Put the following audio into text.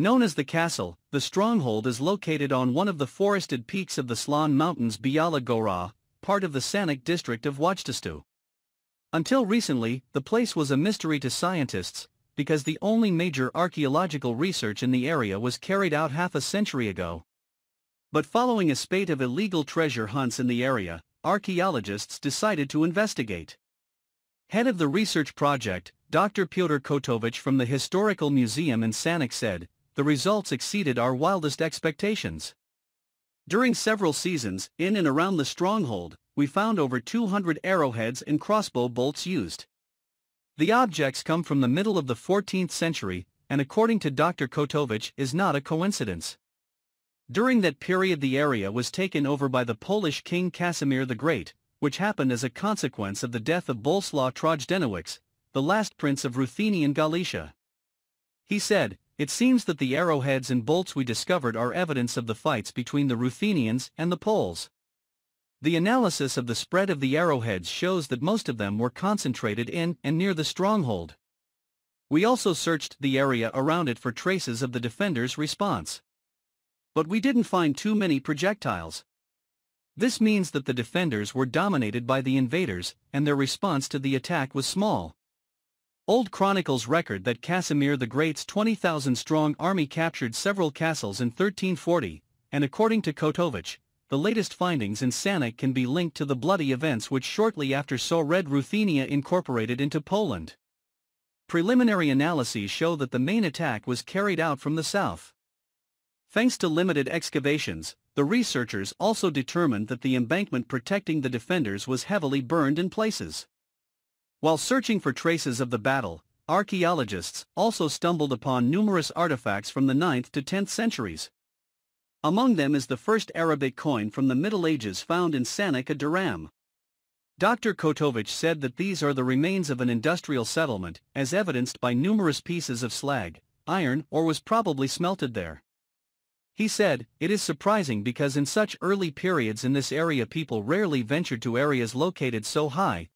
Known as the castle, the stronghold is located on one of the forested peaks of the Slan Mountains Biala Gora, part of the Sanok district of Wajtastu. Until recently, the place was a mystery to scientists, because the only major archaeological research in the area was carried out half a century ago. But following a spate of illegal treasure hunts in the area, archaeologists decided to investigate. Head of the research project, Dr. Piotr Kotowicz from the Historical Museum in Sanok said, the results exceeded our wildest expectations. During several seasons, in and around the stronghold, we found over 200 arrowheads and crossbow bolts used. The objects come from the middle of the 14th century, and according to Dr. Kotowicz is not a coincidence. During that period the area was taken over by the Polish king Casimir the Great, which happened as a consequence of the death of Bolesław Trojdenowicz, the last prince of Ruthenian Galicia. He said, It seems that the arrowheads and bolts we discovered are evidence of the fights between the Ruthenians and the Poles. The analysis of the spread of the arrowheads shows that most of them were concentrated in and near the stronghold. We also searched the area around it for traces of the defenders' response. But we didn't find too many projectiles. This means that the defenders were dominated by the invaders, and their response to the attack was small. Old chronicles record that Casimir the Great's 20,000 strong army captured several castles in 1340, and according to Kotowicz, the latest findings in Sanok can be linked to the bloody events which shortly after saw Red Ruthenia incorporated into Poland. Preliminary analyses show that the main attack was carried out from the south. Thanks to limited excavations, the researchers also determined that the embankment protecting the defenders was heavily burned in places. While searching for traces of the battle, archaeologists also stumbled upon numerous artifacts from the 9th to 10th centuries. Among them is the first Arabic coin from the Middle Ages found in Sanok Duram. Dr. Kotowicz said that these are the remains of an industrial settlement, as evidenced by numerous pieces of slag, iron or was probably smelted there. He said, It is surprising because in such early periods in this area people rarely ventured to areas located so high,